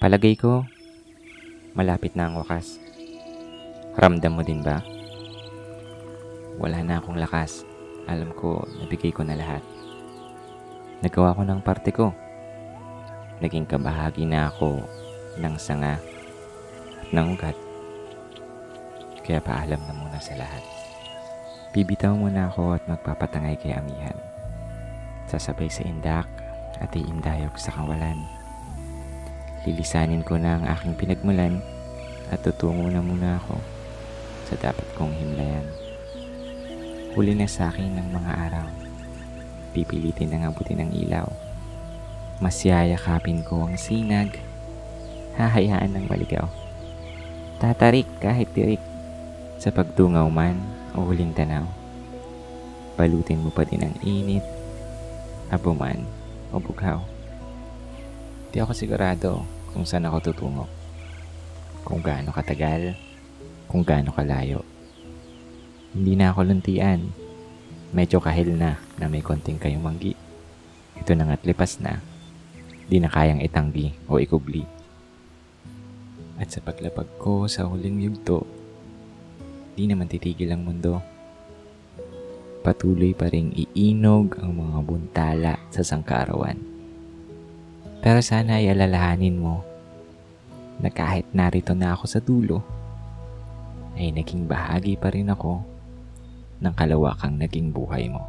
Palagay ko, malapit na ang wakas. Ramdam mo din ba? Wala na akong lakas. Alam ko, nabigay ko na lahat. Nagawa ko ng parte ko. Naging kabahagi na ako ng sanga at ng ugat. Kaya paalam na muna sa lahat. Bibitaw muna ako at magpapatangay kay Amihan. Sasabay sa indak at iindayog sa kawalan. Lilisanin ko na ang aking pinagmulan at tutungo na muna ako sa dapat kong himlayan. Huli na sa akin ng mga araw. Pipilitin na abutin ng ilaw. Mas yayakapin ko ang sinag. Hahayaan ng maligaw. Tatarik kahit tirik. Sa pagtungaw man o huling tanaw. Balutin mo pa din ang init. Abuman o bughaw. Di ako sigurado kung saan ako tutungo. Kung gaano katagal, kung gaano kalayo. Hindi na ako luntian. Medyo kahil na na may konting kayong manggi. Ito na nga't lipas na. Di na kayang itanggi o ikubli. At sa paglapag ko sa huling yugto, di naman titigil ang mundo. Patuloy pa rin iinog ang mga buntala sa sangkarawan. Pero sana ay alalahanin mo na kahit narito na ako sa dulo, ay naging bahagi pa rin ako ng kalawakang naging buhay mo.